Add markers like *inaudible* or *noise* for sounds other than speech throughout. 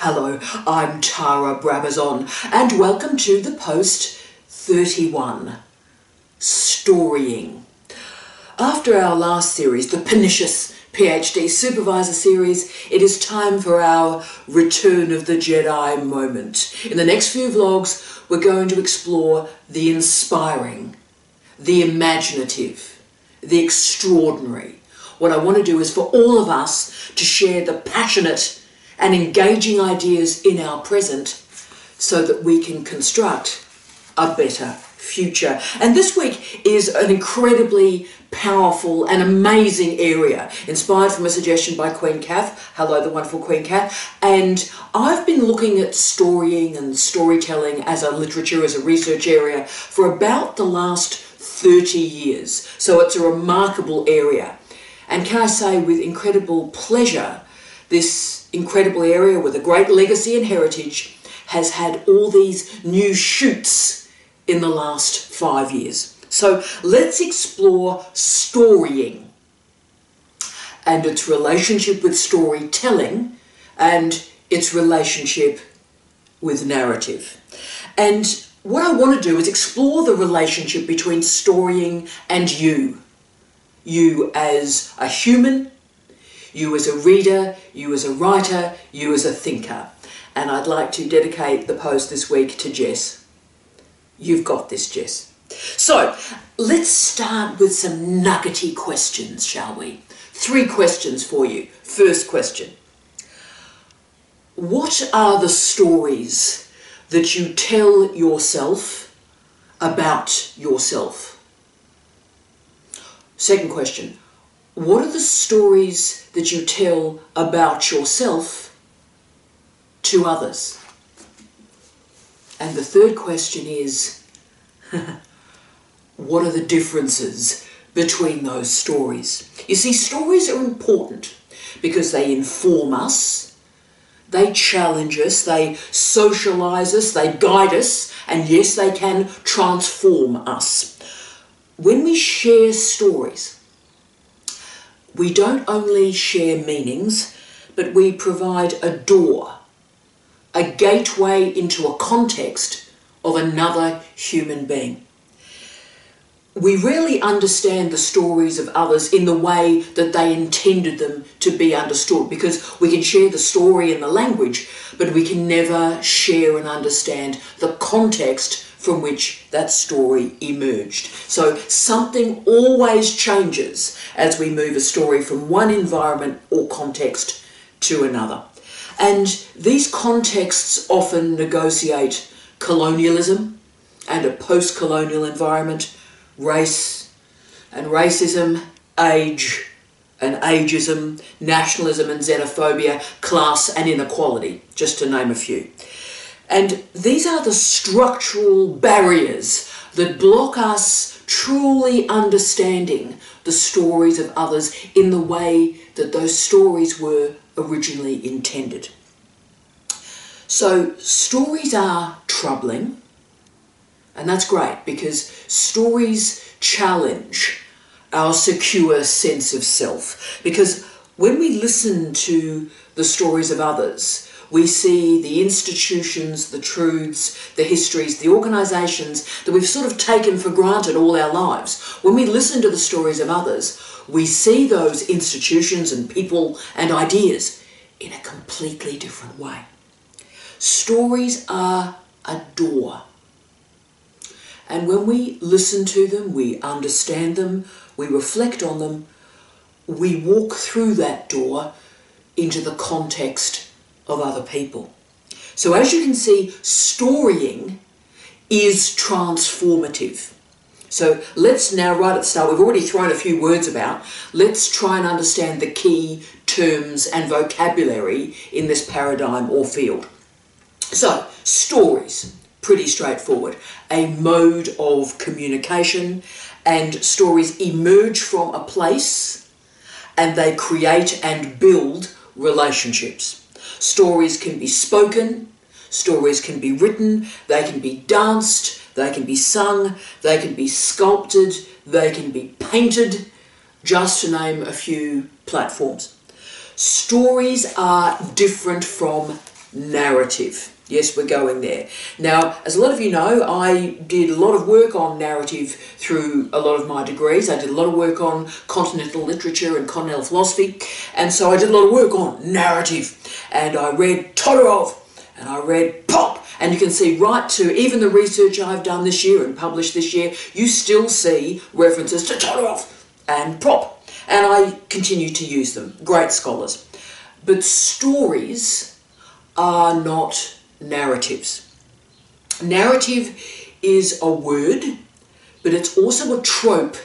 Hello, I'm Tara Brabazon, and welcome to the Post 31 Storying. After our last series, the Pernicious PhD Supervisor series, it is time for our Return of the Jedi moment. In the next few vlogs, we're going to explore the inspiring, the imaginative, the extraordinary. What I want to do is for all of us to share the passionate and engaging ideas in our present so that we can construct a better future. And this week is an incredibly powerful and amazing area, inspired from a suggestion by Queen Kath. Hello, the wonderful Queen Kath. And I've been looking at storying and storytelling as a literature, as a research area for about the last 30 years. So it's a remarkable area. And can I say, with incredible pleasure, this incredible area with a great legacy and heritage has had all these new shoots in the last five years. So let's explore storying and its relationship with storytelling and its relationship with narrative. And what I want to do is explore the relationship between storying and you. You as a human, you as a reader, you as a writer, you as a thinker. And I'd like to dedicate the post this week to Jess. You've got this, Jess. So, let's start with some nuggety questions, shall we? Three questions for you. First question What are the stories that you tell yourself about yourself? Second question what are the stories that you tell about yourself to others? And the third question is *laughs* what are the differences between those stories? You see, stories are important because they inform us, they challenge us, they socialise us, they guide us, and yes, they can transform us. When we share stories, we don't only share meanings, but we provide a door, a gateway into a context of another human being. We rarely understand the stories of others in the way that they intended them to be understood because we can share the story and the language, but we can never share and understand the context from which that story emerged. So something always changes as we move a story from one environment or context to another. And these contexts often negotiate colonialism and a post colonial environment, race and racism, age and ageism, nationalism and xenophobia, class and inequality, just to name a few. And these are the structural barriers that block us truly understanding the stories of others in the way that those stories were originally intended. So, stories are troubling, and that's great because stories challenge our secure sense of self. Because when we listen to the stories of others, we see the institutions, the truths, the histories, the organisations that we've sort of taken for granted all our lives. When we listen to the stories of others, we see those institutions and people and ideas in a completely different way. Stories are a door. And when we listen to them, we understand them, we reflect on them, we walk through that door into the context of other people. So as you can see, storying is transformative. So let's now, right at the start, we've already thrown a few words about, let's try and understand the key terms and vocabulary in this paradigm or field. So, stories, pretty straightforward. A mode of communication, and stories emerge from a place and they create and build relationships. Stories can be spoken, stories can be written, they can be danced, they can be sung, they can be sculpted, they can be painted, just to name a few platforms. Stories are different from narrative. Yes, we're going there. Now, as a lot of you know, I did a lot of work on narrative through a lot of my degrees. I did a lot of work on continental literature and continental philosophy, and so I did a lot of work on narrative. And I read Todorov, and I read Propp, and you can see right to even the research I've done this year and published this year, you still see references to Todorov and Propp, and I continue to use them. Great scholars. But stories are not narratives. Narrative is a word, but it's also a trope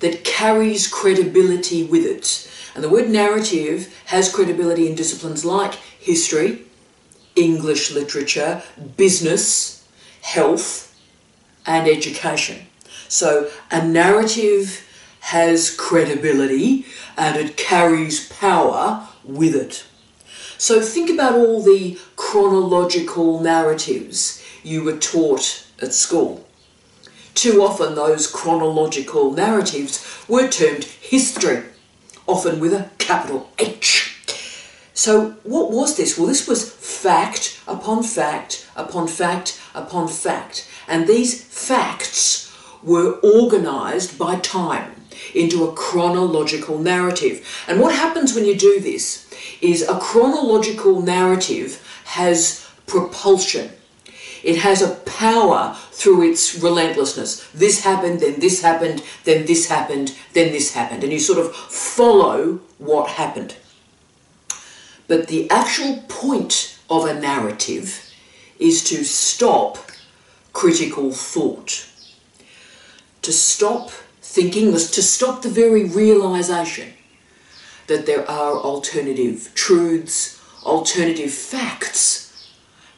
that carries credibility with it. And the word narrative has credibility in disciplines like history, English literature, business, health, and education. So a narrative has credibility and it carries power with it. So think about all the chronological narratives you were taught at school. Too often those chronological narratives were termed history, often with a capital H. So what was this? Well, this was fact upon fact upon fact upon fact. And these facts were organised by time into a chronological narrative. And what happens when you do this is a chronological narrative has propulsion. It has a power through its relentlessness. This happened, then this happened, then this happened, then this happened. And you sort of follow what happened. But the actual point of a narrative is to stop critical thought. To stop thinking, was to stop the very realization that there are alternative truths, alternative facts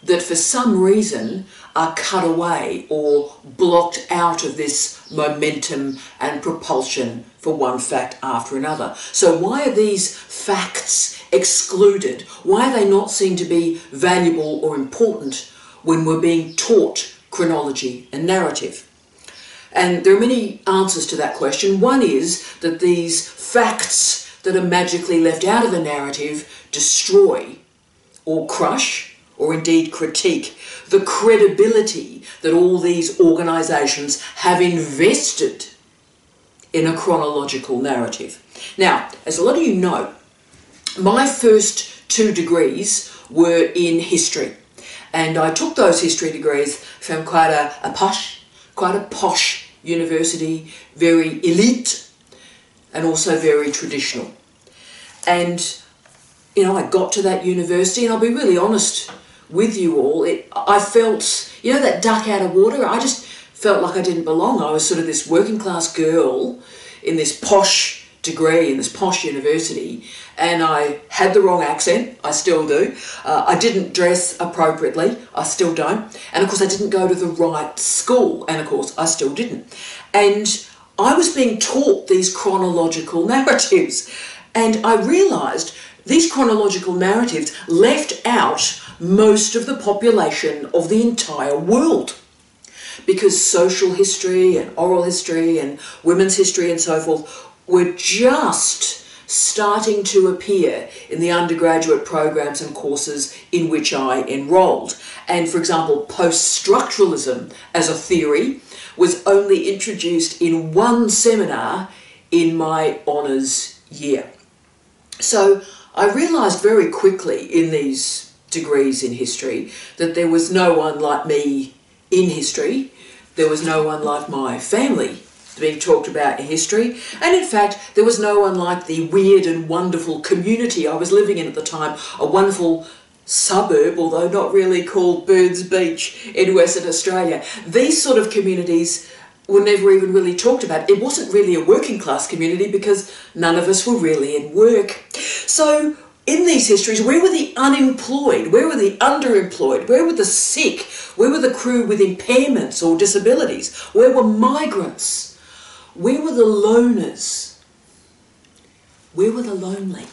that for some reason are cut away or blocked out of this momentum and propulsion for one fact after another. So why are these facts excluded? Why are they not seen to be valuable or important when we're being taught chronology and narrative? And there are many answers to that question. One is that these facts that are magically left out of the narrative destroy or crush or indeed critique the credibility that all these organisations have invested in a chronological narrative. Now, as a lot of you know, my first two degrees were in history, and I took those history degrees from quite a, a posh, quite a posh university, very elite and also very traditional. And, you know, I got to that university, and I'll be really honest with you all, it, I felt, you know, that duck out of water, I just felt like I didn't belong. I was sort of this working class girl in this posh degree in this posh university and I had the wrong accent, I still do. Uh, I didn't dress appropriately, I still don't. And of course, I didn't go to the right school, and of course, I still didn't. And I was being taught these chronological *laughs* narratives, and I realised these chronological narratives left out most of the population of the entire world. Because social history and oral history and women's history and so forth were just starting to appear in the undergraduate programs and courses in which I enrolled. And for example, post structuralism as a theory was only introduced in one seminar in my honours year. So I realised very quickly in these degrees in history that there was no one like me in history, there was no one like my family being talked about in history. And in fact, there was no one like the weird and wonderful community I was living in at the time, a wonderful suburb, although not really called Burns Beach in Western Australia. These sort of communities were never even really talked about. It wasn't really a working class community because none of us were really in work. So in these histories, where were the unemployed? Where were the underemployed? Where were the sick? Where were the crew with impairments or disabilities? Where were migrants? Where were the loners? We were the lonely?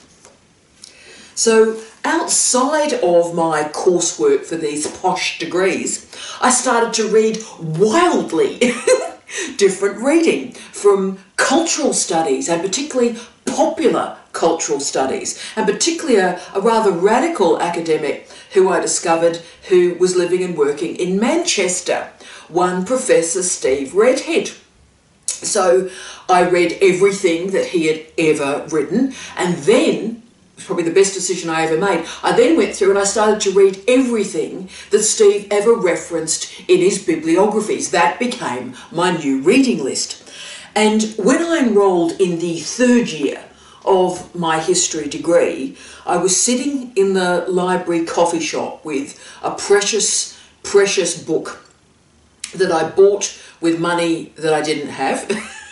So, outside of my coursework for these posh degrees, I started to read wildly *laughs* different reading from cultural studies and particularly popular cultural studies, and particularly a, a, rather radical academic who I discovered who was living and working in Manchester, one Professor Steve Redhead. So I read everything that he had ever written, and then probably the best decision I ever made. I then went through and I started to read everything that Steve ever referenced in his bibliographies. That became my new reading list. And when I enrolled in the third year of my history degree, I was sitting in the library coffee shop with a precious, precious book that I bought with money that I didn't have.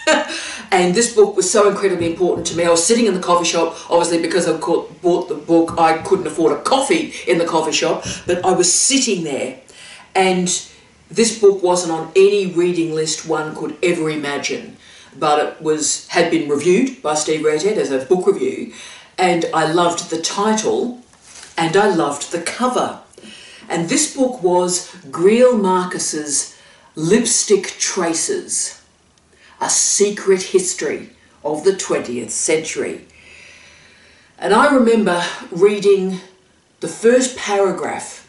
*laughs* and this book was so incredibly important to me. I was sitting in the coffee shop, obviously because I bought the book, I couldn't afford a coffee in the coffee shop, but I was sitting there and this book wasn't on any reading list one could ever imagine, but it was had been reviewed by Steve Redhead as a book review, and I loved the title and I loved the cover. And this book was Greil Marcus's Lipstick Traces a secret history of the 20th century. And I remember reading the first paragraph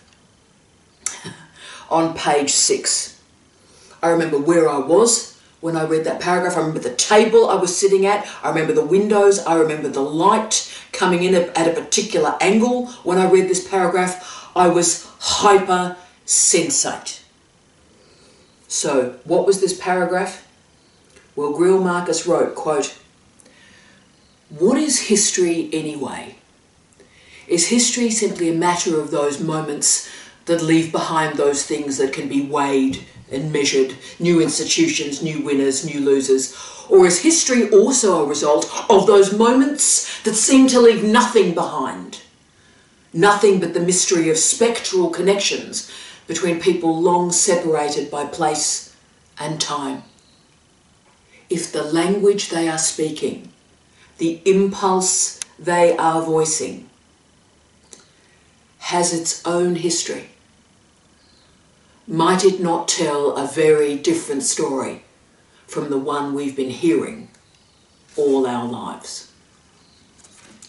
on page six. I remember where I was when I read that paragraph. I remember the table I was sitting at. I remember the windows. I remember the light coming in at a particular angle when I read this paragraph. I was hyper sensate. So, what was this paragraph? Well, Greil Marcus wrote, quote, What is history anyway? Is history simply a matter of those moments that leave behind those things that can be weighed and measured, new institutions, new winners, new losers? Or is history also a result of those moments that seem to leave nothing behind? Nothing but the mystery of spectral connections between people long separated by place and time if the language they are speaking, the impulse they are voicing, has its own history, might it not tell a very different story from the one we've been hearing all our lives?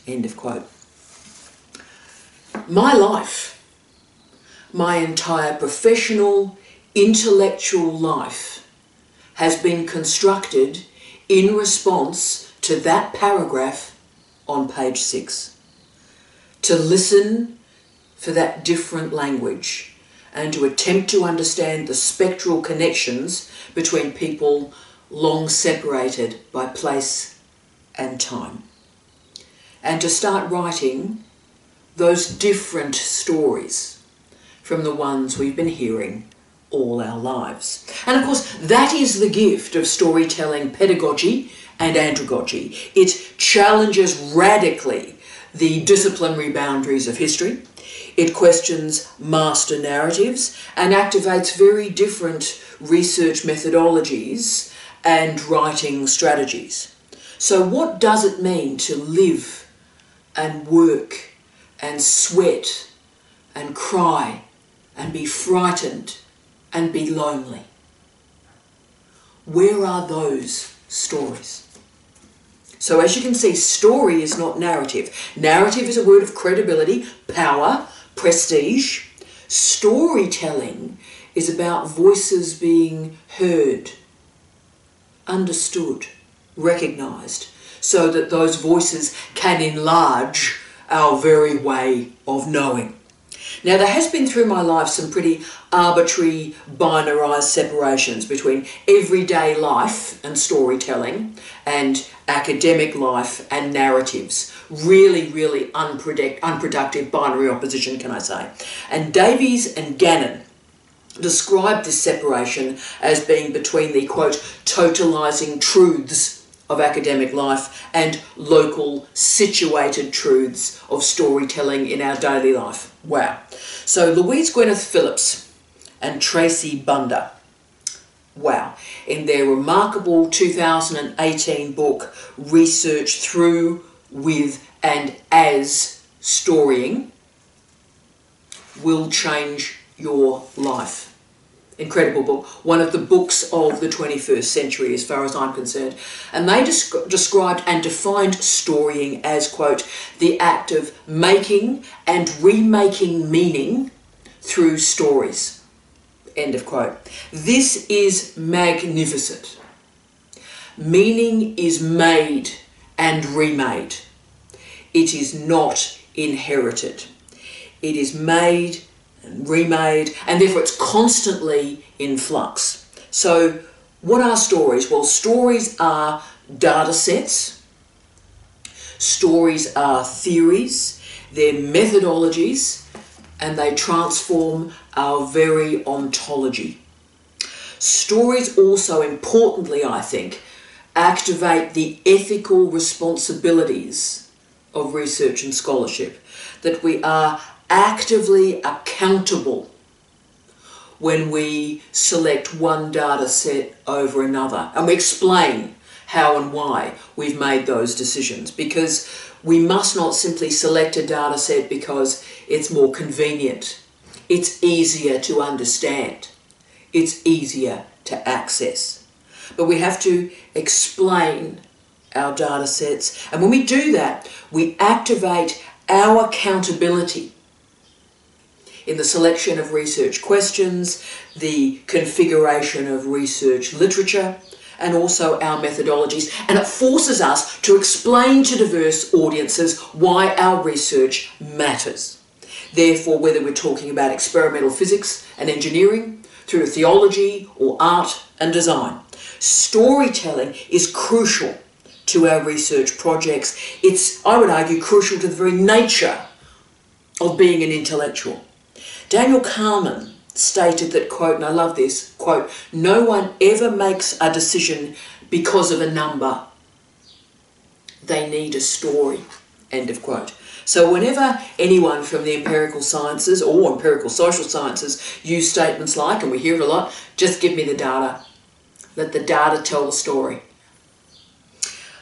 End of quote. My life, my entire professional, intellectual life, has been constructed in response to that paragraph on page 6. To listen for that different language and to attempt to understand the spectral connections between people long separated by place and time. And to start writing those different stories from the ones we've been hearing all our lives. And of course, that is the gift of storytelling pedagogy and andragogy. It challenges radically the disciplinary boundaries of history. It questions master narratives and activates very different research methodologies and writing strategies. So, what does it mean to live and work and sweat and cry and be frightened and be lonely. Where are those stories? So, as you can see, story is not narrative. Narrative is a word of credibility, power, prestige. Storytelling is about voices being heard, understood, recognised, so that those voices can enlarge our very way of knowing. Now, there has been through my life some pretty arbitrary, binarised separations between everyday life and storytelling and academic life and narratives. Really, really unproduct- unproductive binary opposition, can I say. And Davies and Gannon described this separation as being between the quote, totalising truths of academic life and local situated truths of storytelling in our daily life. Wow. So Louise Gwenneth Phillips and Tracey Bunda. Wow. In their remarkable 2018 book, Research Through, With, and As Storying, will change your life. Incredible book. One of the books of the 21st century, as far as I'm concerned. And they desc- described and defined storying as, quote, the act of making and remaking meaning through stories. End of quote. This is magnificent. Meaning is made and remade. It is not inherited. It is made and remade, and therefore it's constantly in flux. So, what are stories? Well, stories are data sets, stories are theories, they're methodologies, and they transform our very ontology. Stories also, importantly, I think, activate the ethical responsibilities of research and scholarship, that we are actively accountable when we select one data set over another and we explain how and why we've made those decisions because we must not simply select a data set because it's more convenient. It's easier to understand. It's easier to access. But we have to explain our data sets. And when we do that, we activate our accountability in the selection of research questions, the configuration of research literature, and also our methodologies. And it forces us to explain to diverse audiences why our research matters. Therefore, whether we're talking about experimental physics and engineering, through theology or art and design, storytelling is crucial to our research projects. It's, I would argue, crucial to the very nature of being an intellectual. Daniel Kahneman stated that, quote, and I love this, quote, no one ever makes a decision because of a number. They need a story, end of quote. So whenever anyone from the empirical sciences or empirical social sciences use statements like, and we hear it a lot, just give me the data. Let the data tell the story.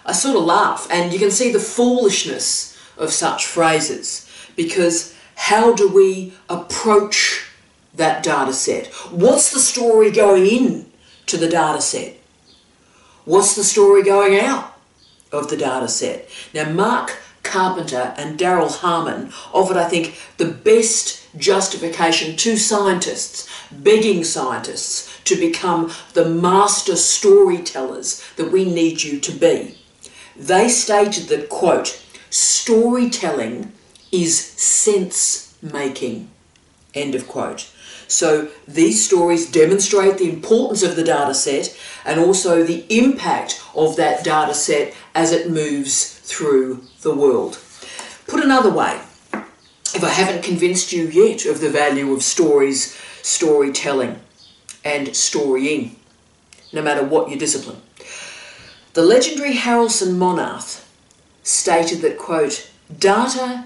I sort of laugh, and you can see the foolishness of such phrases because how do we approach that data set? What's the story going in to the data set? What's the story going out of the data set? Now, Mark Carpenter and Daryl Harmon offered, I think, the best justification to scientists, begging scientists to become the master storytellers that we need you to be. They stated that, quote, storytelling is sense making. End of quote. So these stories demonstrate the importance of the data set and also the impact of that data set as it moves through the world. Put another way, if I haven't convinced you yet of the value of stories, storytelling, and storying, no matter what your discipline, the legendary Harrison Monarth stated that, quote, data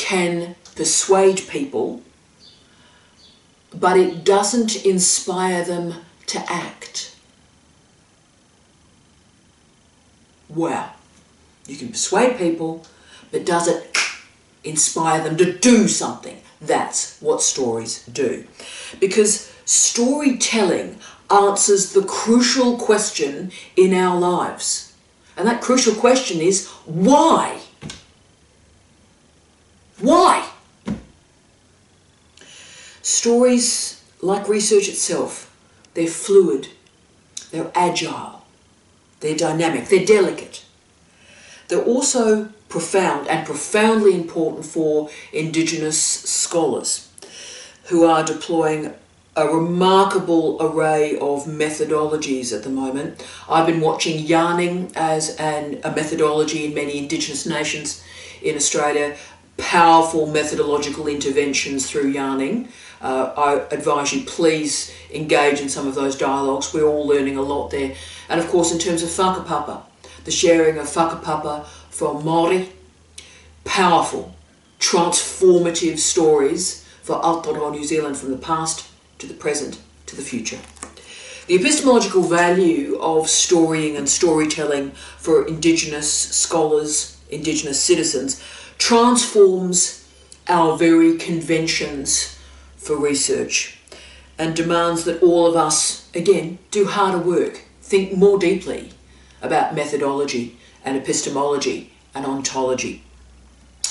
can persuade people, but it doesn't inspire them to act. Wow. You can persuade people, but does it inspire them to do something? That's what stories do. Because storytelling answers the crucial question in our lives. And that crucial question is why? Why? Stories, like research itself, they're fluid, they're agile, they're dynamic, they're delicate. They're also profound and profoundly important for Indigenous scholars who are deploying a remarkable array of methodologies at the moment. I've been watching yarning as an, a methodology in many Indigenous nations in Australia powerful methodological interventions through yarning. Uh, I advise you please engage in some of those dialogues. We're all learning a lot there. And of course, in terms of whakapapa, the sharing of whakapapa from Māori, powerful, transformative stories for Aotearoa New Zealand from the past to the present to the future. The epistemological value of storying and storytelling for Indigenous scholars, Indigenous citizens, transforms our very conventions for research. and demands that all of us, again, do harder work, think more deeply about methodology and epistemology and ontology.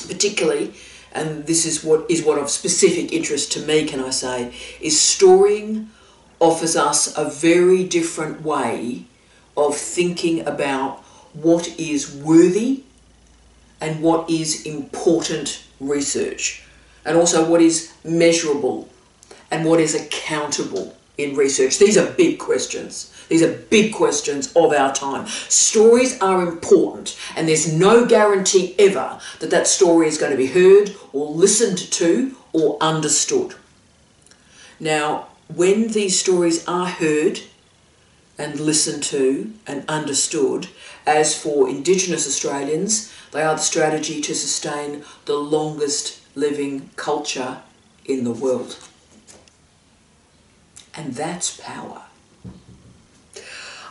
Particularly, and this is what is what of specific interest to me, can I say, is storying offers us a very different way of thinking about what is worthy and what is important research, and also what is measurable and what is accountable in research. These are big questions. These are big questions of our time. Stories are important, and there's no guarantee ever that that story is going to be heard or listened to or understood. Now, when these stories are heard and listened to and understood, as for Indigenous Australians, they are the strategy to sustain the longest living culture in the world. And that's power.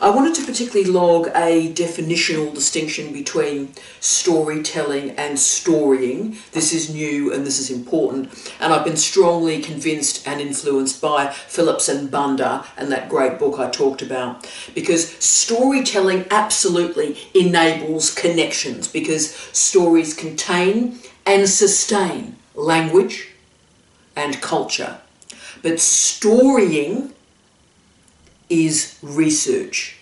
I wanted to particularly log a definitional distinction between storytelling and storying. This is new and this is important, and I've been strongly convinced and influenced by Phillips and Bunda and that great book I talked about. Because storytelling absolutely enables connections, because stories contain and sustain language and culture. But storying is research.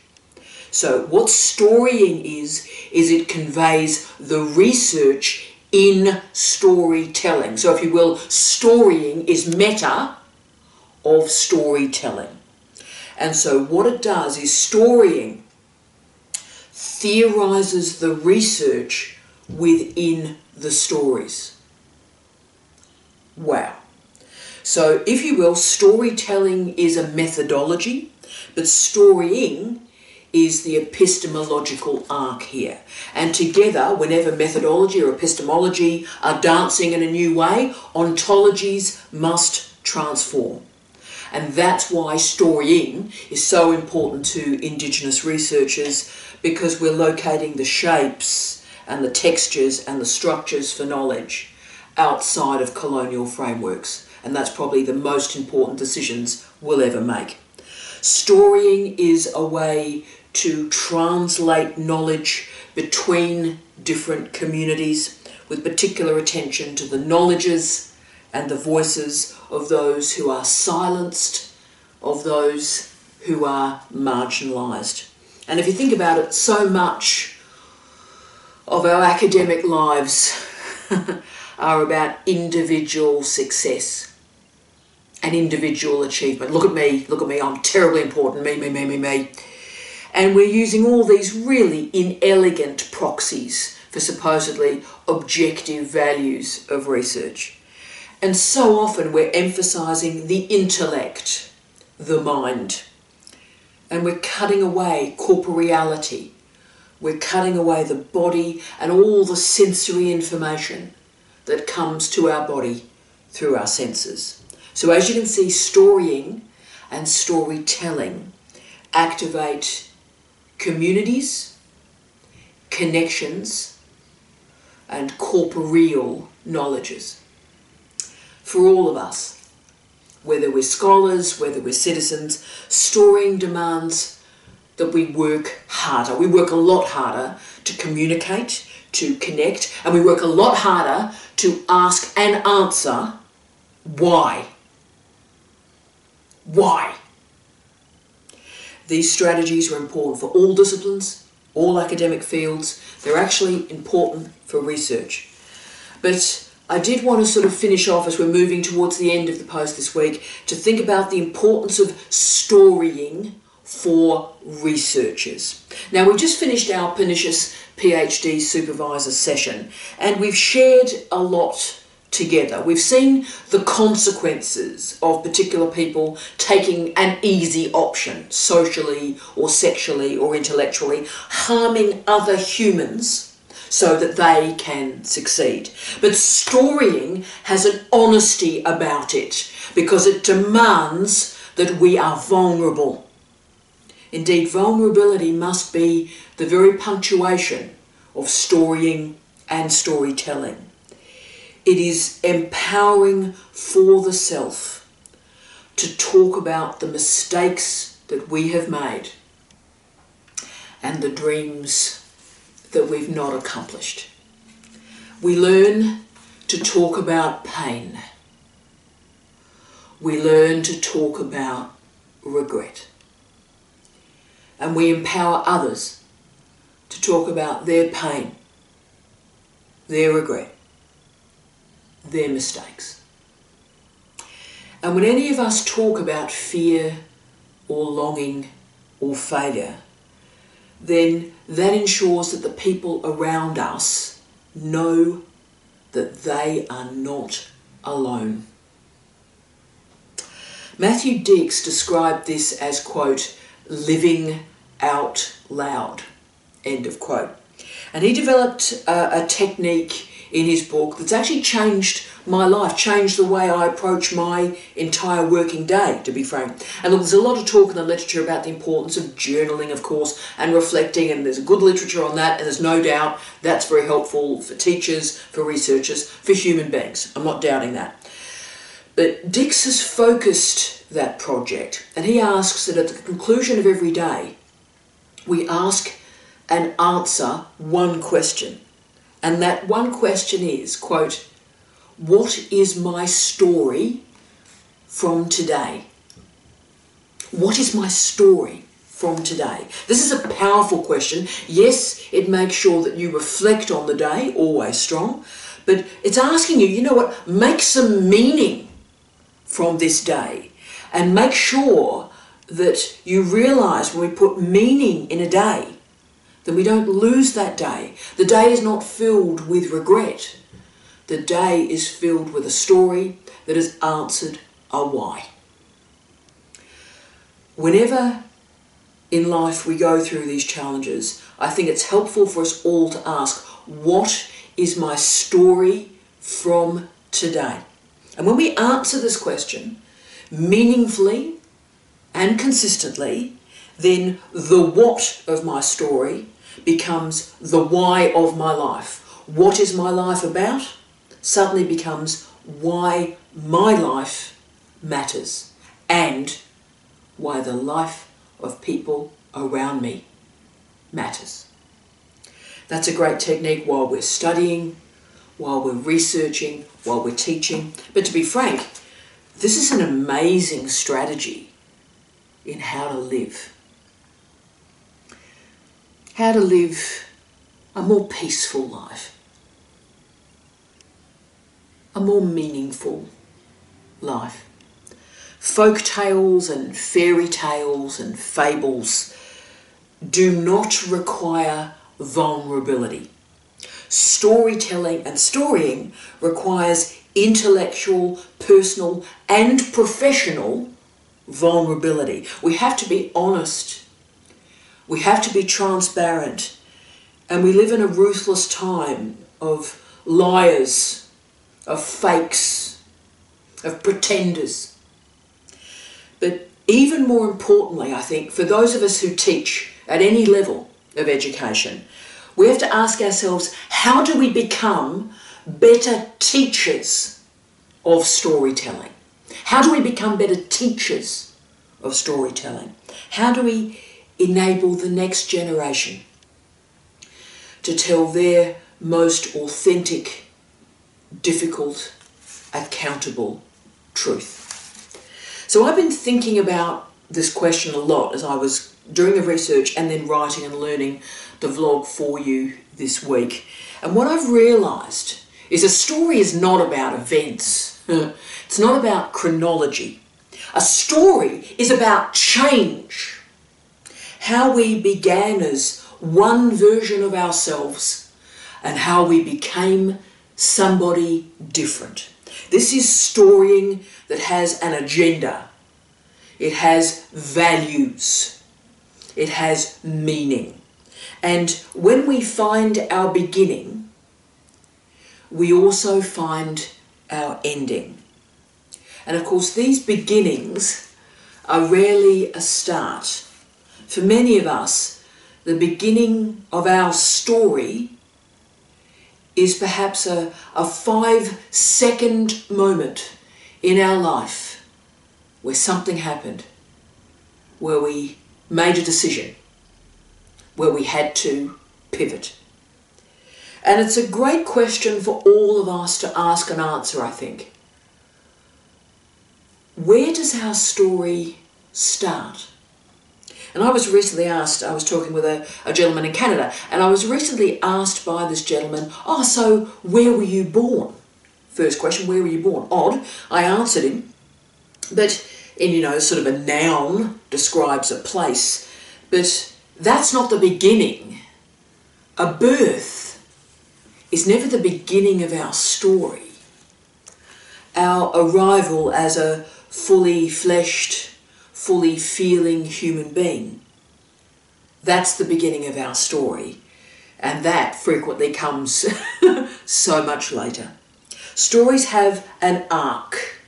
So, what storying is, is it conveys the research in storytelling. So, if you will, storying is meta of storytelling. And so, what it does is storying theorizes the research within the stories. Wow. So, if you will, storytelling is a methodology, but storying is the epistemological arc here. And together, whenever methodology or epistemology are dancing in a new way, ontologies must transform. And that's why storying is so important to Indigenous researchers because we're locating the shapes and the textures and the structures for knowledge outside of colonial frameworks and that's probably the most important decisions we'll ever make. Storying is a way to translate knowledge between different communities with particular attention to the knowledges and the voices of those who are silenced, of those who are marginalised. And if you think about it, so much of our academic lives *laughs* are about individual success an individual achievement. Look at me, look at me, I'm terribly important, me, me, me, me, me. And we're using all these really inelegant proxies for supposedly objective values of research. And so often we're emphasising the intellect, the mind. And we're cutting away corporeality. We're cutting away the body and all the sensory information that comes to our body through our senses. So as you can see, storying and storytelling activate communities, connections, and corporeal knowledges. For all of us, whether we're scholars, whether we're citizens, storying demands that we work harder. We work a lot harder to communicate, to connect, and we work a lot harder to ask and answer why. Why? These strategies are important for all disciplines, all academic fields. They're actually important for research. But I did want to sort of finish off as we're moving towards the end of the post this week to think about the importance of storying for researchers. Now, we've just finished our pernicious PhD supervisor session and we've shared a lot together. We've seen the consequences of particular people taking an easy option, socially or sexually or intellectually, harming other humans so that they can succeed. But storying has an honesty about it because it demands that we are vulnerable. Indeed, vulnerability must be the very punctuation of storying and storytelling. It is empowering for the self to talk about the mistakes that we have made and the dreams that we've not accomplished. We learn to talk about pain. We learn to talk about regret. And we empower others to talk about their pain, their regret, their mistakes. And when any of us talk about fear or longing or failure, then that ensures that the people around us know that they are not alone. Matthew Dicks described this as, quote, living out loud, end of quote. And he developed a, a technique in his book that's actually changed my life, changed the way I approach my entire working day, to be frank. And look, there's a lot of talk in the literature about the importance of journaling, of course, and reflecting, and there's good literature on that, and there's no doubt that's very helpful for teachers, for researchers, for human beings. I'm not doubting that. But Dicks has focused that project, and he asks that at the conclusion of every day, we ask and answer one question. And that one question is, quote, what is my story from today? What is my story from today? This is a powerful question. Yes, it makes sure that you reflect on the day, always strong, but it's asking you, you know what, make some meaning from this day and make sure that you realize when we put meaning in a day, that we don't lose that day. The day is not filled with regret. The day is filled with a story that has answered a why. Whenever in life we go through these challenges, I think it's helpful for us all to ask, what is my story from today? And when we answer this question meaningfully and consistently, then the what of my story becomes the why of my life. What is my life about? Suddenly becomes why my life matters and why the life of people around me matters. That's a great technique while we're studying, while we're researching, while we're teaching. But to be frank, this is an amazing strategy in how to live. How to live a more peaceful life, a more meaningful life. Folk tales and fairy tales and fables do not require vulnerability. Storytelling and storying requires intellectual, personal, and professional vulnerability. We have to be honest. We have to be transparent. And we live in a ruthless time of liars, of fakes, of pretenders. But even more importantly, I think, for those of us who teach at any level of education, we have to ask ourselves how do we become better teachers of storytelling? How do we become better teachers of storytelling? How do we enable the next generation to tell their most authentic, difficult, accountable truth? So I've been thinking about this question a lot as I was doing the research and then writing and learning the vlog for you this week. And what I've realised is a story is not about events. *laughs* it's not about chronology. A story is about change. How we began as one version of ourselves and how we became somebody different. This is storying that has an agenda. It has values. It has meaning. And when we find our beginning, we also find our ending. And of course, these beginnings are rarely a start. For many of us, the beginning of our story is perhaps a, a five second moment in our life where something happened, where we made a decision, where we had to pivot. And it's a great question for all of us to ask and answer, I think. Where does our story start? And I was recently asked, I was talking with a, a gentleman in Canada, and I was recently asked by this gentleman, Oh, so where were you born? First question, where were you born? Odd. I answered him, but in, you know, sort of a noun describes a place, but that's not the beginning. A birth is never the beginning of our story. Our arrival as a fully fleshed, fully feeling human being. That's the beginning of our story. And that frequently comes *laughs* so much later. Stories have an arc.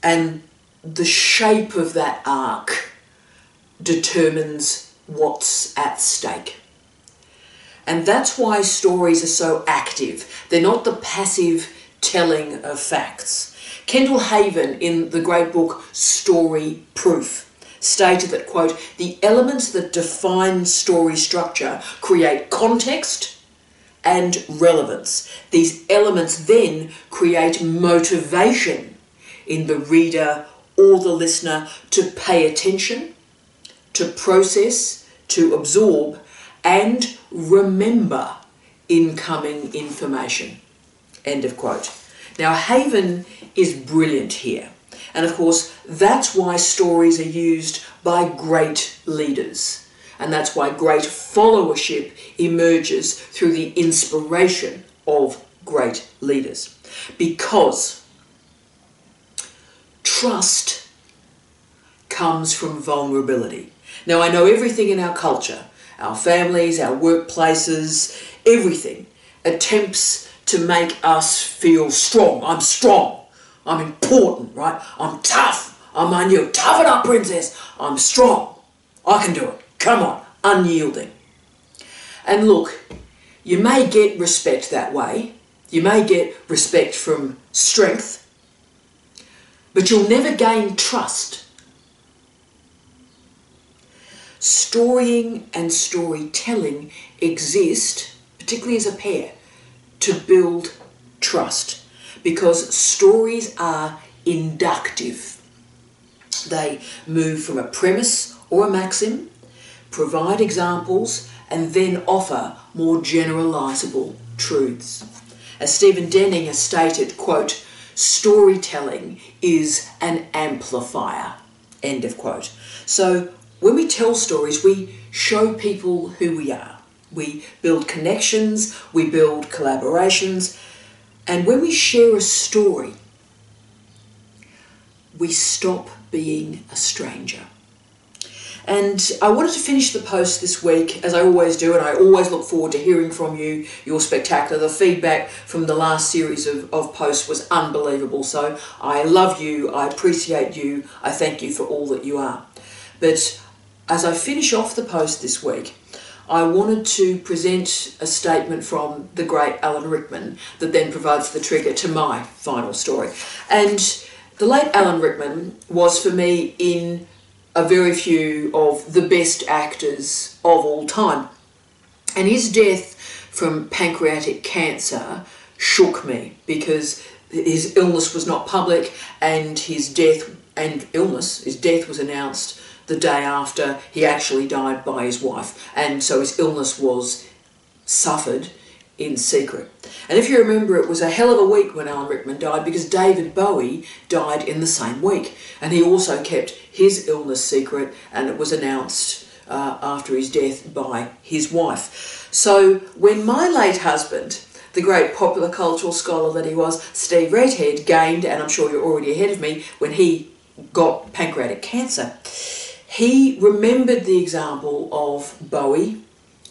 And the shape of that arc determines what's at stake. And that's why stories are so active. They're not the passive telling of facts. Kendall Haven, in the great book Story Proof, stated that, quote, the elements that define story structure create context and relevance. These elements then create motivation in the reader or the listener to pay attention, to process, to absorb, and remember incoming information. End of quote. Now, Haven is brilliant here. And of course, that's why stories are used by great leaders. And that's why great followership emerges through the inspiration of great leaders. Because trust comes from vulnerability. Now, I know everything in our culture our families, our workplaces, everything attempts to make us feel strong. I'm strong. I'm important, right? I'm tough. I'm you. Toughen up, princess. I'm strong. I can do it. Come on. Unyielding. And look, you may get respect that way. You may get respect from strength. But you'll never gain trust storying and storytelling exist, particularly as a pair, to build trust because stories are inductive. They move from a premise or a maxim, provide examples, and then offer more generalizable truths. As Stephen Denning has stated, quote, storytelling is an amplifier, end of quote. So when we tell stories, we show people who we are. We build connections, we build collaborations, and when we share a story, we stop being a stranger. And I wanted to finish the post this week, as I always do, and I always look forward to hearing from you. You're spectacular. The feedback from the last series of, of posts was unbelievable. So I love you, I appreciate you, I thank you for all that you are. But as I finish off the post this week, I wanted to present a statement from the great Alan Rickman that then provides the trigger to my final story. And the late Alan Rickman was for me in a very few of the best actors of all time. And his death from pancreatic cancer shook me because his illness was not public and his death and illness, his death was announced the day after he actually died by his wife. And so his illness was suffered in secret. And if you remember, it was a hell of a week when Alan Rickman died because David Bowie died in the same week. And he also kept his illness secret and it was announced uh, after his death by his wife. So when my late husband, the great popular cultural scholar that he was, Steve Redhead, gained, and I'm sure you're already ahead of me, when he got pancreatic cancer, he remembered the example of Bowie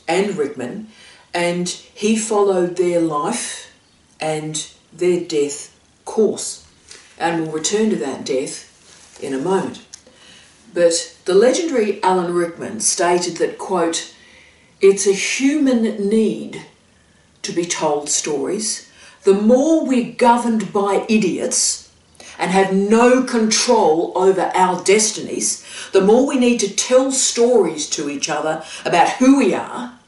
and Rickman and he followed their life and their death course. And we'll return to that death in a moment. But the legendary Alan Rickman stated that, quote, it's a human need to be told stories. The more we're governed by idiots and have no control over our destinies, the more we need to tell stories to each other about who we are,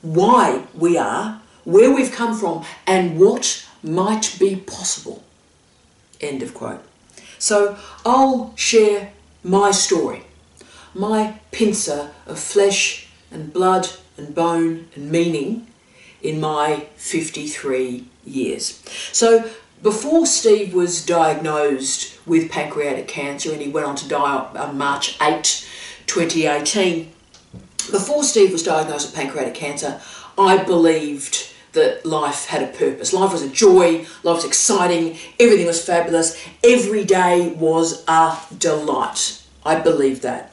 why we are, where we've come from, and what might be possible. End of quote. So I'll share my story, my pincer of flesh and blood and bone and meaning in my 53 years. So before Steve was diagnosed with pancreatic cancer and he went on to die on March 8, 2018, before Steve was diagnosed with pancreatic cancer, I believed that life had a purpose. Life was a joy, life was exciting, everything was fabulous, every day was a delight. I believed that.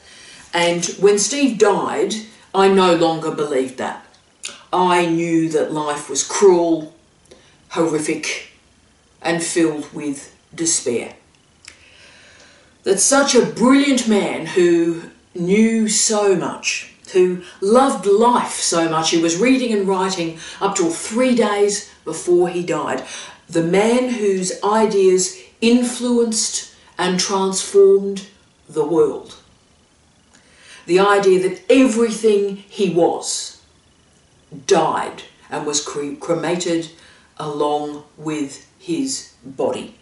And when Steve died, I no longer believed that. I knew that life was cruel, horrific, and filled with despair. That such a brilliant man who knew so much, who loved life so much, he was reading and writing up till three days before he died. The man whose ideas influenced and transformed the world. The idea that everything he was died and was cre cremated along with his body.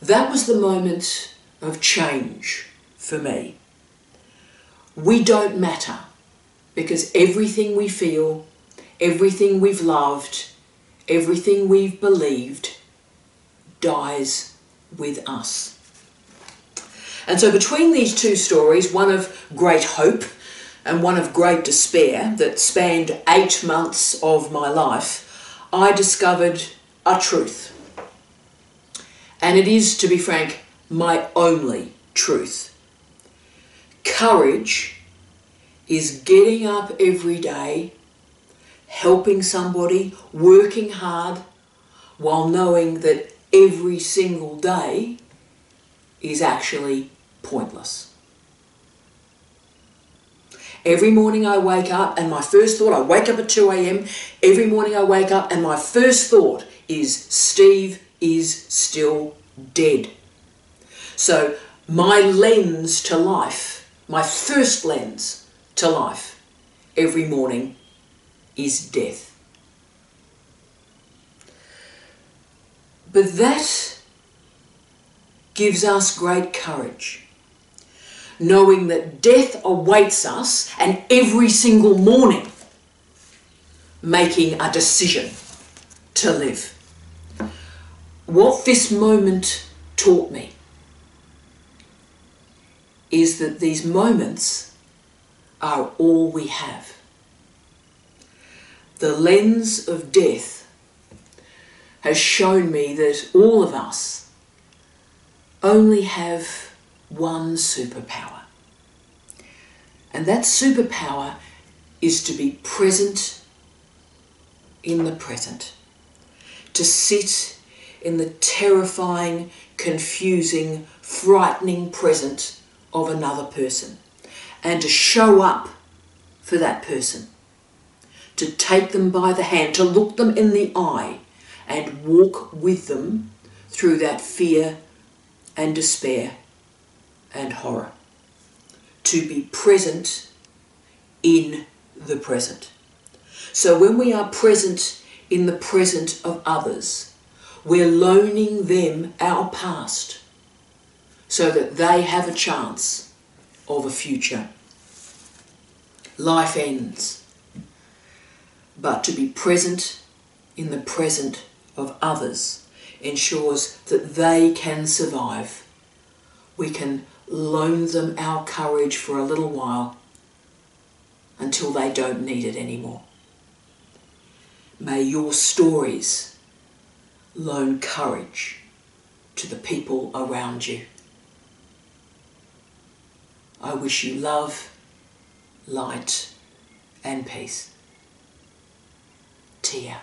That was the moment of change for me. We don't matter because everything we feel, everything we've loved, everything we've believed dies with us. And so between these two stories, one of great hope and one of great despair that spanned eight months of my life, I discovered a truth. And it is, to be frank, my only truth. Courage is getting up every day, helping somebody, working hard, while knowing that every single day is actually pointless. Every morning I wake up and my first thought, I wake up at 2 a.m. Every morning I wake up and my first thought is Steve is still dead. So my lens to life, my first lens to life every morning is death. But that gives us great courage knowing that death awaits us and every single morning making a decision to live. What this moment taught me is that these moments are all we have. The lens of death has shown me that all of us only have one superpower. And that superpower is to be present in the present, to sit in the terrifying, confusing, frightening present of another person, and to show up for that person, to take them by the hand, to look them in the eye, and walk with them through that fear and despair and horror. To be present in the present. So when we are present in the present of others, we're loaning them our past so that they have a chance of a future. Life ends, but to be present in the present of others ensures that they can survive. We can loan them our courage for a little while until they don't need it anymore. May your stories loan courage to the people around you. I wish you love, light, and peace. Tia.